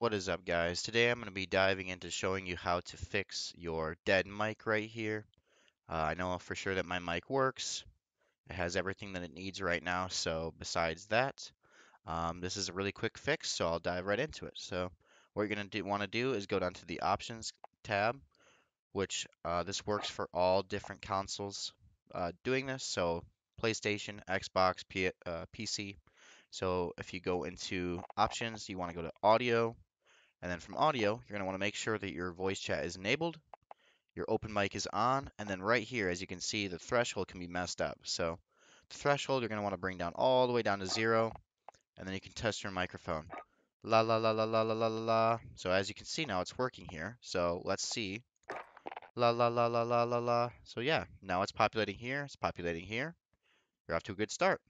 What is up guys? Today I'm going to be diving into showing you how to fix your dead mic right here. Uh, I know for sure that my mic works. It has everything that it needs right now. So besides that, um, this is a really quick fix. So I'll dive right into it. So what you're going to want to do is go down to the options tab, which uh, this works for all different consoles uh, doing this. So PlayStation, Xbox, P uh, PC. So if you go into options, you want to go to audio. And then from audio, you're going to want to make sure that your voice chat is enabled, your open mic is on, and then right here, as you can see, the threshold can be messed up. So the threshold, you're going to want to bring down all the way down to zero, and then you can test your microphone. La la la la la la la la. So as you can see now, it's working here. So let's see. La la la la la la la. So yeah, now it's populating here, it's populating here. You're off to a good start.